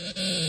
Mm-hmm.